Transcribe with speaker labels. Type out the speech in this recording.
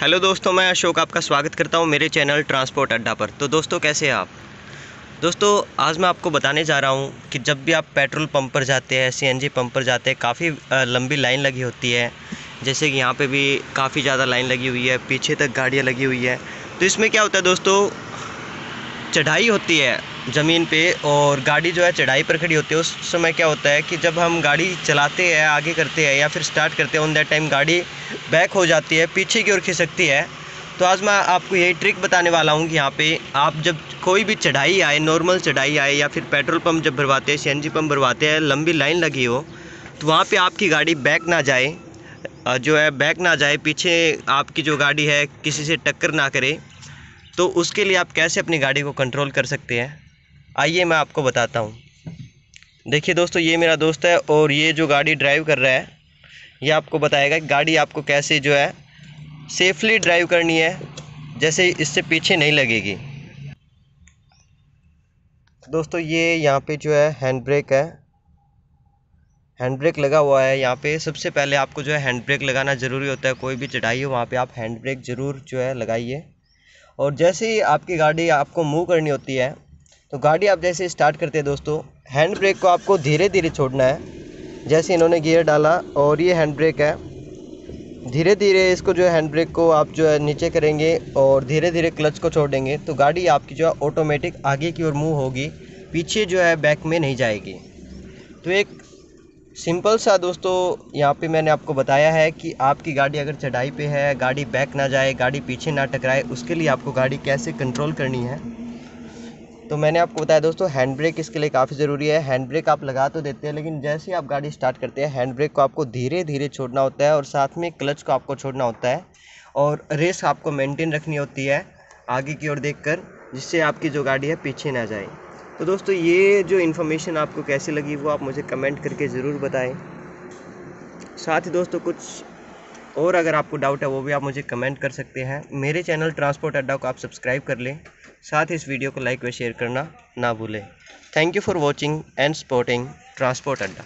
Speaker 1: Hello दोस्तों, मैं अशोक आपका स्वागत करता हूँ मेरे चैनल ट्रांसपोर्ट अड्डा पर। तो दोस्तों, कैसे हैं आप? दोस्तों, आज मैं आपको बताने जा रहा हूँ कि जब भी आप पेट्रोल पंप पर जाते हैं, सीएनजी पंप पर जाते हैं, काफ़ी लंबी लाइन लगी होती है। जैसे कि यहाँ पे भी काफ़ी ज़्यादा लाइन लगी हुई है, पीछे तक गाड़ियाँ लगी हुई है। तो इसमें क्या होता है दोस्तों, चढ़ाई होती है। ज़मीन पे और गाड़ी जो है चढ़ाई पर खड़ी होती है, उस समय क्या होता है कि जब हम गाड़ी चलाते हैं, आगे करते हैं या फिर स्टार्ट करते हैं उन दैट टाइम गाड़ी बैक हो जाती है, पीछे की ओर खिसकती है। तो आज मैं आपको यही ट्रिक बताने वाला हूँ कि यहाँ पे आप जब कोई भी चढ़ाई आए नॉर्मल चढ़ाई आए या फिर पेट्रोल पम्प जब भरवाते हैं सी पम्प भरवाते हैं, लंबी लाइन लगी हो तो वहाँ पर आपकी गाड़ी बैक ना जाए जो है बैक ना जाए, पीछे आपकी जो गाड़ी है, किसी से टक्कर ना करे तो उसके लिए आप कैसे अपनी गाड़ी को कंट्रोल कर सकते हैं? आइए मैं आपको बताता हूँ। देखिए दोस्तों, ये मेरा दोस्त है और ये जो गाड़ी ड्राइव कर रहा है, ये आपको बताएगा कि गाड़ी आपको कैसे जो है सेफली ड्राइव करनी है, जैसे इससे पीछे नहीं लगेगी। दोस्तों, ये यहाँ पे जो है हैंड ब्रेक है। हैंड ब्रेक लगा हुआ है यहाँ पे। सबसे पहले आपको जो है हैंड ब्रेक लगाना ज़रूरी होता है। कोई भी चढ़ाई हो, वहाँ पे आप हैंड ब्रेक ज़रूर जो है लगाइए। और जैसे ही आपकी गाड़ी आपको मूव करनी होती है तो गाड़ी आप जैसे स्टार्ट करते हैं दोस्तों हैंड ब्रेक को आपको धीरे धीरे छोड़ना है। जैसे इन्होंने गियर डाला और ये हैंड ब्रेक है। धीरे धीरे इसको जो है हैंड ब्रेक को आप जो है नीचे करेंगे और धीरे धीरे क्लच को छोड़ देंगे तो गाड़ी आपकी जो है ऑटोमेटिक आगे की ओर मूव होगी, पीछे जो है बैक में नहीं जाएगी। तो एक सिंपल सा दोस्तों, यहाँ पे मैंने आपको बताया है कि आपकी गाड़ी अगर चढ़ाई पे है, गाड़ी बैक ना जाए, गाड़ी पीछे ना टकराए, उसके लिए आपको गाड़ी कैसे कंट्रोल करनी है तो मैंने आपको बताया दोस्तों हैंड ब्रेक इसके लिए काफ़ी ज़रूरी है। हैंड ब्रेक आप लगा तो देते हैं, लेकिन जैसे ही आप गाड़ी स्टार्ट करते हैं हैंड ब्रेक को आपको धीरे धीरे छोड़ना होता है और साथ में क्लच को आपको छोड़ना होता है और रेस आपको मेंटेन रखनी होती है आगे की ओर देखकर, जिससे आपकी जो गाड़ी है पीछे ना जाए। तो दोस्तों, ये जो इन्फॉर्मेशन आपको कैसी लगी, वो आप मुझे कमेंट करके ज़रूर बताएँ। साथ ही दोस्तों, कुछ और अगर आपको डाउट है, वो भी आप मुझे कमेंट कर सकते हैं। मेरे चैनल ट्रांसपोर्ट अड्डा को आप सब्सक्राइब कर लें। साथ ही इस वीडियो को लाइक व शेयर करना ना भूलें। Thank you for watching and supporting Transport Adda